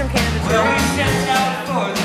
some cannabis. Well, we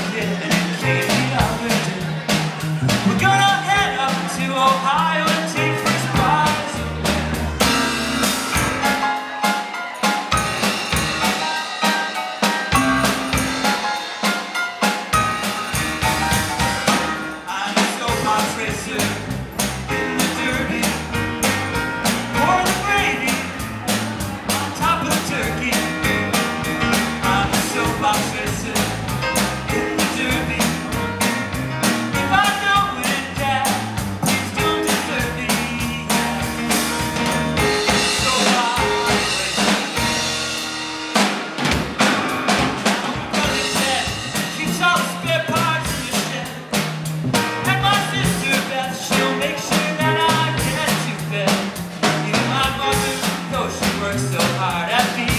Para ti.